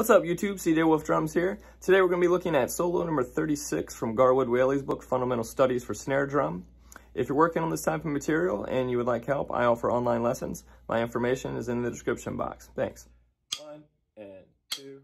What's up YouTube, CJ Wolfe Drums here. Today we're going to be looking at solo number 36 from Garwood Whaley's book, Fundamental Studies for Snare Drum. If you're working on this type of material and you would like help, I offer online lessons. My information is in the description box. Thanks. One and two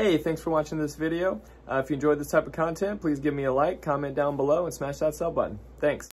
Hey, thanks for watching this video. Uh, if you enjoyed this type of content, please give me a like, comment down below, and smash that sub button. Thanks.